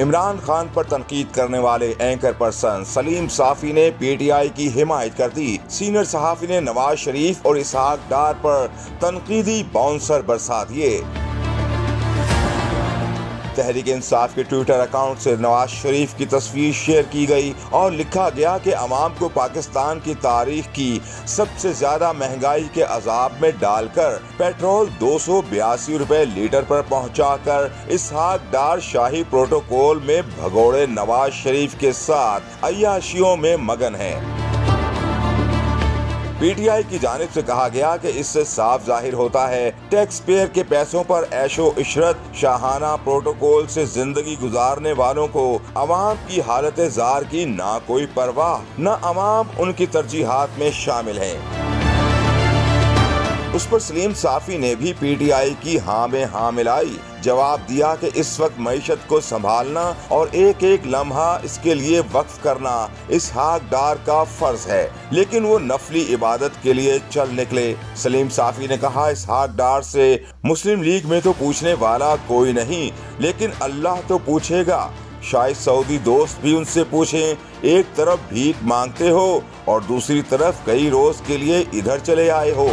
इमरान खान पर तनकीद करने वाले एंकर पर्सन सलीम साफी ने पीटीआई की हिमायत कर दी। सीनियर सहाफी ने नवाज़ शरीफ और इसहाक डार पर तनकीदी बाउंसर बरसा दिए। तहरीक इंसाफ के ट्विटर अकाउंट से नवाज़ शरीफ की तस्वीर शेयर की गई और लिखा गया कि अवाम को पाकिस्तान की तारीख की सबसे ज़्यादा महँगाई के अजाब में डालकर पेट्रोल दो सौ बयासी रूपए लीटर आरोप पर पहुंचाकर इसहाक डार शाही प्रोटोकॉल में भगोड़े नवाज़ शरीफ के साथ अयाशियों में मगन हैं। पीटीआई की जानब से कहा गया कि इससे साफ़ ज़ाहिर होता है टैक्स पेयर के पैसों पर ऐशो इशरत शाहाना प्रोटोकॉल से ज़िंदगी गुजारने वालों को अवाम की हालत जार की ना कोई परवाह, न अवाम उनकी तरजीहत में शामिल है। उस पर सलीम साफी ने भी पीटीआई की हाँ में हाँ मिलाई। जवाब दिया कि इस वक्त मीशत को संभालना और एक एक लम्हा इसके लिए वक्फ करना इस हाक डार का फ़र्ज़ है। लेकिन वो नफली इबादत के लिए चल निकले। सलीम साफी ने कहा, इस हाक डार से मुस्लिम लीग में तो पूछने वाला कोई नहीं, लेकिन अल्लाह तो पूछेगा। शायद सऊदी दोस्त भी उनसे पूछें, एक तरफ़ भीख मांगते हो और दूसरी तरफ़ कई रोज के लिए इधर चले आए हो।